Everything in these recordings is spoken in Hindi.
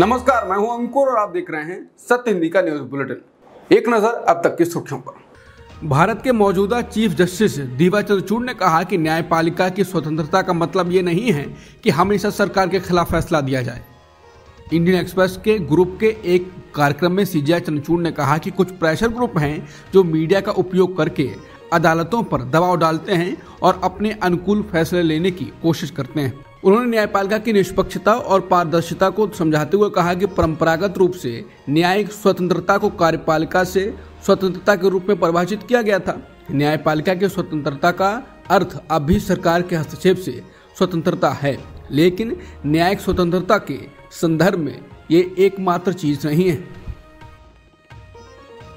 नमस्कार, मैं हूँ अंकुर और आप देख रहे हैं सत्य हिंदी का न्यूज़ बुलेटिन। एक नज़र अब तक की सुर्खियों पर। भारत के मौजूदा चीफ जस्टिस दीवा चंद्रचूड़ ने कहा कि न्यायपालिका की स्वतंत्रता का मतलब ये नहीं है कि हमेशा सरकार के खिलाफ फैसला दिया जाए। इंडियन एक्सप्रेस के ग्रुप के एक कार्यक्रम में सीजीआई चंद्रचूड़ ने कहा कि कुछ प्रेशर ग्रुप हैं जो मीडिया का उपयोग करके अदालतों पर दबाव डालते हैं और अपने अनुकूल फैसले लेने की कोशिश करते हैं। उन्होंने न्यायपालिका की निष्पक्षता और पारदर्शिता को समझाते हुए कहा कि परंपरागत रूप से न्यायिक स्वतंत्रता को कार्यपालिका से स्वतंत्रता के रूप में परिभाषित किया गया था। न्यायपालिका की स्वतंत्रता का अर्थ अब भी सरकार के हस्तक्षेप से स्वतंत्रता है, लेकिन न्यायिक स्वतंत्रता के संदर्भ में ये एकमात्र चीज़ नहीं है।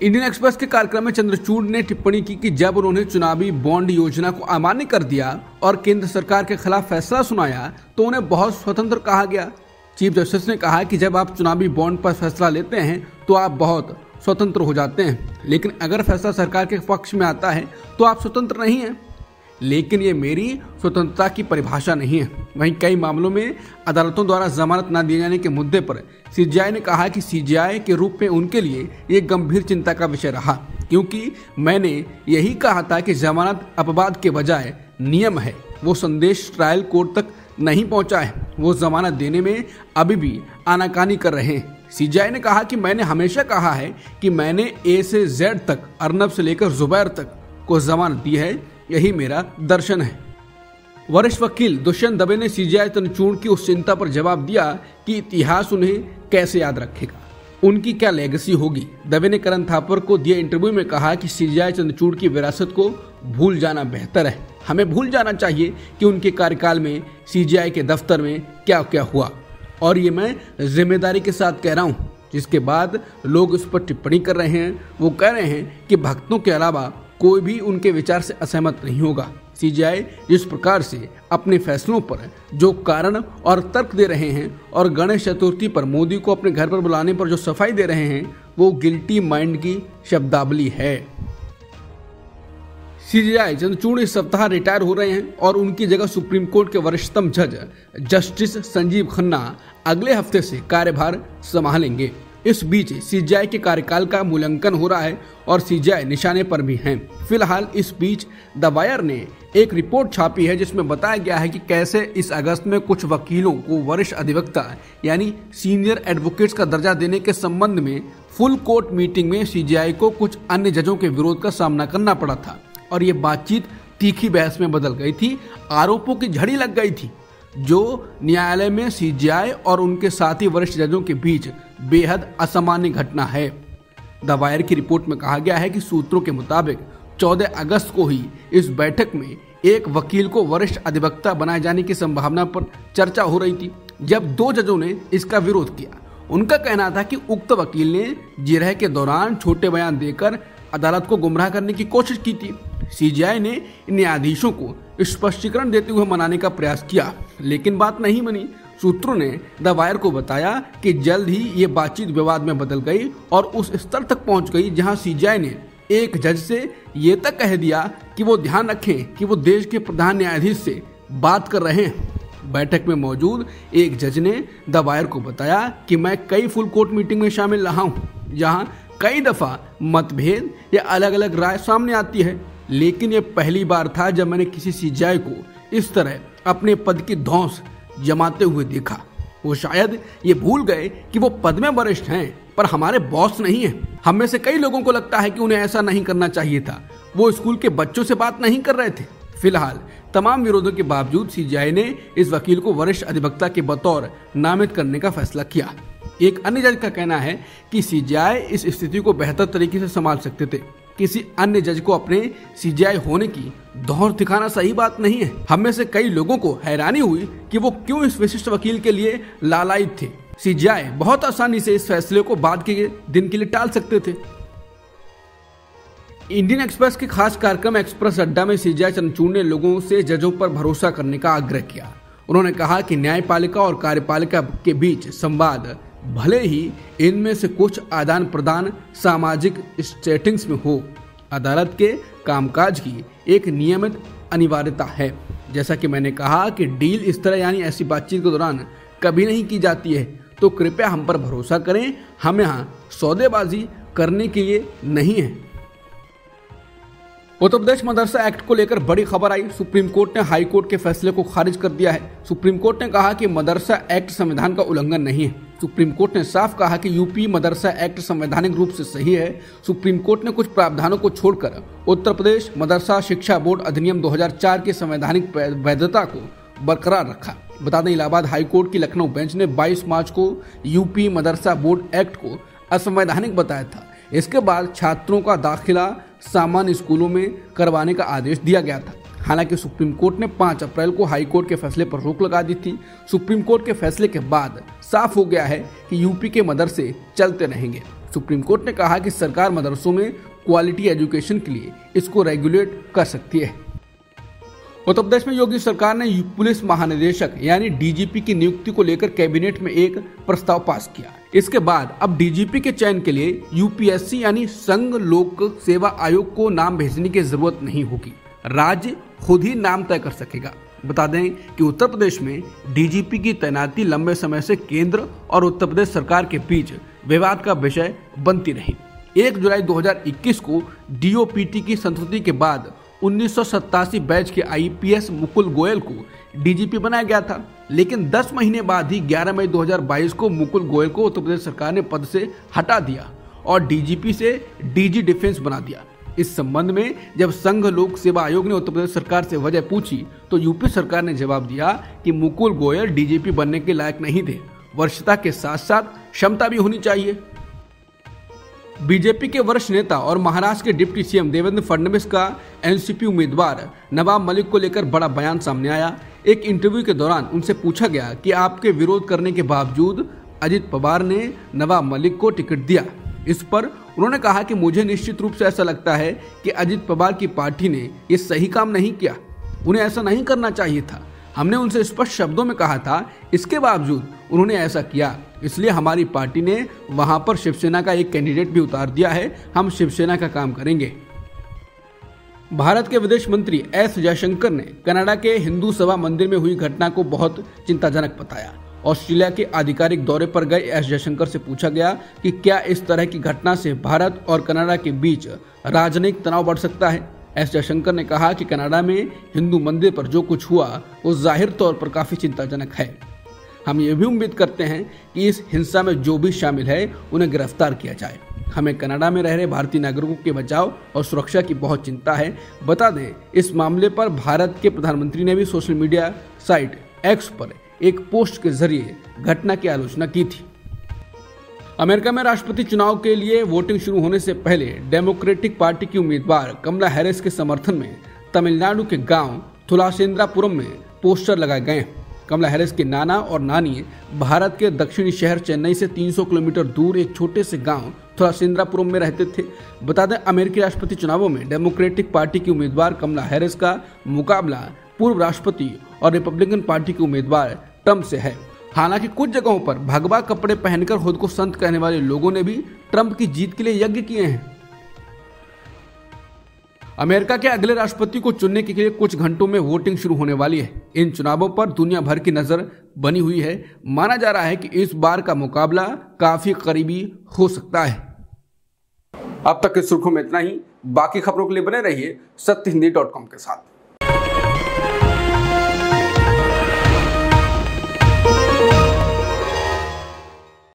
इंडियन एक्सप्रेस के कार्यक्रम में चंद्रचूड़ ने टिप्पणी की कि जब उन्होंने चुनावी बॉन्ड योजना को अमान्य कर दिया और केंद्र सरकार के खिलाफ फैसला सुनाया तो उन्हें बहुत स्वतंत्र कहा गया। चीफ जस्टिस ने कहा कि जब आप चुनावी बॉन्ड पर फैसला लेते हैं तो आप बहुत स्वतंत्र हो जाते हैं। लेकिन अगर फैसला सरकार के पक्ष में आता है तो आप स्वतंत्र नहीं हैं। लेकिन ये मेरी स्वतंत्रता की परिभाषा नहीं है। वहीं कई मामलों में अदालतों द्वारा जमानत न दिए जाने के मुद्दे पर सीजीआई ने कहा कि सीजीआई के रूप में उनके लिए ये गंभीर चिंता का विषय रहा, क्योंकि मैंने यही कहा था कि जमानत अपवाद के बजाय नियम है। वो संदेश ट्रायल कोर्ट तक नहीं पहुँचा है। वो जमानत देने में अभी भी आनाकानी कर रहे हैं। सीजीआई ने कहा कि मैंने हमेशा कहा है कि मैंने ए से जेड तक, अर्नब से लेकर जुबैर तक को जमानत दी है। यही मेरा दर्शन है। वरिष्ठ वकील दुष्यंत दबे ने सीजीआई चंद्रचूड़ की उस चिंता पर जवाब दिया कि इतिहास उन्हें कैसे याद रखेगा। उनकी क्या लेगेसी होगी? दबे ने करण थापर को दिए इंटरव्यू में कहा कि सीजीआई चंद्रचूड़ की विरासत को भूल जाना बेहतर है। हमें भूल जाना चाहिए कि उनके कार्यकाल में सीजीआई के दफ्तर में क्या क्या हुआ। और ये मैं ज़िम्मेदारी के साथ कह रहा हूँ, जिसके बाद लोग उस पर टिप्पणी कर रहे हैं। वो कह रहे हैं कि भक्तों के अलावा कोई भी उनके विचार से असहमत नहीं होगा। सीजीआई जिस प्रकार से अपने फैसलों पर जो कारण और तर्क दे रहे हैं और गणेश चतुर्थी पर मोदी को अपने घर पर बुलाने पर जो सफ़ाई दे रहे हैं, वो गिल्टी माइंड की शब्दावली है। सीजीआई चंद्रचूड़ इस सप्ताह रिटायर हो रहे हैं और उनकी जगह सुप्रीम कोर्ट के वरिष्ठतम जज जस्टिस संजीव खन्ना अगले हफ़्ते से कार्यभार संभालेंगे। इस बीच सीजीआई के कार्यकाल का मूल्यांकन हो रहा है और सीजीआई निशाने पर भी हैं। फ़िलहाल इस बीच द वायर ने एक रिपोर्ट छापी है जिसमें बताया गया है कि कैसे इस अगस्त में कुछ वकीलों को वरिष्ठ अधिवक्ता यानी सीनियर एडवोकेट्स का दर्जा देने के संबंध में फुल कोर्ट मीटिंग में सीजीआई को कुछ अन्य जजों के विरोध का सामना करना पड़ा था और ये बातचीत तीखी बहस में बदल गई थी, आरोपों की झड़ी लग गई थी, जो न्यायालय में सीजीआई और उनके साथी वरिष्ठ जजों के बीच बेहद असामान्य घटना है। द वायर की रिपोर्ट में कहा गया है कि सूत्रों के मुताबिक 14 अगस्त को ही इस बैठक में एक वकील को वरिष्ठ अधिवक्ता बनाए जाने की संभावना पर चर्चा हो रही थी, जब दो जजों ने इसका विरोध किया। उनका कहना था कि उक्त वकील ने जिरह के दौरान छोटे बयान देकर अदालत को गुमराह करने की कोशिश की थी। सीजीआई ने न्यायाधीशों को स्पष्टीकरण देते हुए मनाने का प्रयास किया, लेकिन बात नहीं बनी। सूत्रों ने द वायर को बताया कि जल्द ही ये बातचीत विवाद में बदल गई और उस स्तर तक पहुँच गई जहाँ सीजीआई ने एक जज से ये तक कह दिया कि वो ध्यान रखें कि वो देश के प्रधान न्यायाधीश से बात कर रहे हैं। बैठक में मौजूद एक जज ने द वायर को बताया कि मैं कई फुल कोर्ट मीटिंग में शामिल रहा हूँ, जहाँ कई दफ़ा मतभेद या अलग अलग राय सामने आती है। लेकिन यह पहली बार था जब मैंने किसी सीजीआई को इस तरह अपने पद की धौस जमाते हुए देखा। वो शायद ये भूल गए कि वो पद में वरिष्ठ हैं, पर हमारे बॉस नहीं है। हम में से कई लोगों को लगता है कि उन्हें ऐसा नहीं करना चाहिए था। वो स्कूल के बच्चों से बात नहीं कर रहे थे। फ़िलहाल, तमाम विरोधों के बावजूद सीजीआई ने इस वकील को वरिष्ठ अधिवक्ता के बतौर नामित करने का फैसला किया। एक अन्य जज का कहना है कि सीजीआई इस स्थिति को बेहतर तरीके से संभाल सकते थे। किसी अन्य जज को अपने सीजीआई होने की दौर दिखाना सही बात नहीं है। हम में से कई लोगों को हैरानी हुई कि वो क्यों इस विशिष्ट वकील के लिए लालायित थे। सीजीआई बहुत आसानी से इस फैसले को बाद के दिन के लिए टाल सकते थे। इंडियन एक्सप्रेस के खास कार्यक्रम एक्सप्रेस अड्डा में सीजीआई चंद्रचूड़ ने लोगों से जजों पर भरोसा करने का आग्रह किया। उन्होंने कहा कि न्यायपालिका और कार्यपालिका के बीच संवाद भले ही इनमें से कुछ आदान प्रदान सामाजिक स्टेटिंग्स में हो, अदालत के कामकाज की एक नियमित अनिवार्यता है। जैसा कि मैंने कहा कि डील इस तरह यानी ऐसी बातचीत के दौरान कभी नहीं की जाती है तो कृपया हम पर भरोसा करें, हम यहाँ सौदेबाजी करने के लिए नहीं है। उत्तर प्रदेश मदरसा एक्ट को लेकर बड़ी खबर आई। सुप्रीम कोर्ट ने हाई कोर्ट के फैसले को खारिज कर दिया है। सुप्रीम कोर्ट ने कहा कि मदरसा एक्ट संविधान का उल्लंघन नहीं है। सुप्रीम कोर्ट ने साफ़ कहा कि यूपी मदरसा एक्ट संवैधानिक रूप से सही है। सुप्रीम कोर्ट ने कुछ प्रावधानों को छोड़कर उत्तर प्रदेश मदरसा शिक्षा बोर्ड अधिनियम 2004 की संवैधानिक वैधता को बरकरार रखा। बता दें, इलाहाबाद हाईकोर्ट की लखनऊ बेंच ने 22 मार्च को यूपी मदरसा बोर्ड एक्ट को असंवैधानिक बताया था। इसके बाद छात्रों का दाखिला सामान्य स्कूलों में करवाने का आदेश दिया गया था। हालाँकि सुप्रीम कोर्ट ने 5 अप्रैल को हाई कोर्ट के फैसले पर रोक लगा दी थी। सुप्रीम कोर्ट के फैसले के बाद साफ़ हो गया है कि यूपी के मदरसे चलते रहेंगे। सुप्रीम कोर्ट ने कहा कि सरकार मदरसों में क्वालिटी एजुकेशन के लिए इसको रेगुलेट कर सकती है। उत्तर प्रदेश में योगी सरकार ने पुलिस महानिदेशक यानी डीजीपी की नियुक्ति को लेकर कैबिनेट में एक प्रस्ताव पास किया। इसके बाद अब डीजीपी के चयन के लिए यूपीएससी यानी संघ लोक सेवा आयोग को नाम भेजने की ज़रूरत नहीं होगी। राज्य खुद ही नाम तय कर सकेगा। बता दें कि उत्तर प्रदेश में डीजीपी की तैनाती लंबे समय से केंद्र और उत्तर प्रदेश सरकार के बीच विवाद का विषय बनती रही। एक जुलाई 2021 को डीओपीटी की संस्कृति के बाद उन्नीस सौ सतासी बैच के आईपीएस मुकुल गोयल को डीजीपी बनाया गया था। लेकिन 10 महीने बाद ही 11 मई 2022 को मुकुल गोयल को उत्तर प्रदेश सरकार ने पद से हटा दिया और डीजीपी से डीजी डिफेंस बना दिया। इस संबंध में जब संघ लोक सेवा आयोग ने उत्तर प्रदेश सरकार से वजह पूछी तो यूपी सरकार ने जवाब दिया कि मुकुल गोयल डीजीपी बनने के लायक नहीं थे। वर्षता के साथ साथ क्षमता भी होनी चाहिए। बीजेपी के वरिष्ठ नेता और महाराष्ट्र के डिप्टी सीएम देवेंद्र फडणवीस का एनसीपी उम्मीदवार नवाब मलिक को लेकर बड़ा बयान सामने आया। एक इंटरव्यू के दौरान उनसे पूछा गया कि आपके विरोध करने के बावजूद अजित पवार ने नवाब मलिक को टिकट दिया। इस पर उन्होंने कहा कि मुझे निश्चित रूप से ऐसा लगता है कि अजित पवार की पार्टी ने ये सही काम नहीं किया। उन्हें ऐसा नहीं करना चाहिए था। हमने उनसे स्पष्ट शब्दों में कहा था, इसके बावजूद उन्होंने ऐसा किया। इसलिए हमारी पार्टी ने वहाँ पर शिवसेना का एक कैंडिडेट भी उतार दिया है। हम शिवसेना का काम करेंगे। भारत के विदेश मंत्री एस जयशंकर ने कनाडा के हिंदू सभा मंदिर में हुई घटना को बहुत चिंताजनक बताया। ऑस्ट्रेलिया के आधिकारिक दौरे पर गए एस जयशंकर से पूछा गया कि क्या इस तरह की घटना से भारत और कनाडा के बीच राजनयिक तनाव बढ़ सकता है? एस जयशंकर ने कहा कि कनाडा में हिंदू मंदिर पर जो कुछ हुआ, वो ज़ाहिर तौर पर काफ़ी चिंताजनक है। हम ये भी उम्मीद करते हैं कि इस हिंसा में जो भी शामिल है, उन्हें गिरफ़्तार किया जाए। हमें कनाडा में रह रहे भारतीय नागरिकों के बचाव और सुरक्षा की बहुत चिंता है। बता दें, इस मामले पर भारत के प्रधानमंत्री ने भी सोशल मीडिया साइट एक्स पर एक पोस्ट के ज़रिए घटना की आलोचना की थी। अमेरिका में राष्ट्रपति चुनाव के लिए वोटिंग शुरू होने से पहले डेमोक्रेटिक पार्टी की उम्मीदवार कमला हैरिस के समर्थन में तमिलनाडु के गाँव थुलासेंद्रापुरम में पोस्टर लगाए गए हैं। कमला हैरिस के नाना और नानी भारत के दक्षिणी शहर चेन्नई से 300 किलोमीटर दूर एक छोटे से गाँव थुलासेंद्रापुरम में रहते थे। बता दें, अमेरिकी राष्ट्रपति चुनावों में डेमोक्रेटिक पार्टी की उम्मीदवार कमला हैरिस का मुकाबला पूर्व राष्ट्रपति और रिपब्लिकन पार्टी के उम्मीदवार ट्रंप से है। हालाँकि कुछ जगहों पर भगवा कपड़े पहनकर खुद को संत कहने वाले लोगों ने भी ट्रंप की जीत के लिए यज्ञ किए हैं। अमेरिका के अगले राष्ट्रपति को चुनने के लिए कुछ घंटों में वोटिंग शुरू होने वाली है। इन चुनावों पर दुनिया भर की नज़र बनी हुई है। माना जा रहा है कि इस बार का मुकाबला काफ़ी करीबी हो सकता है। अब तक के सुर्खों में इतना ही। बाकी खबरों के लिए बने रहिए सत्य हिंदी डॉट कॉम के साथ।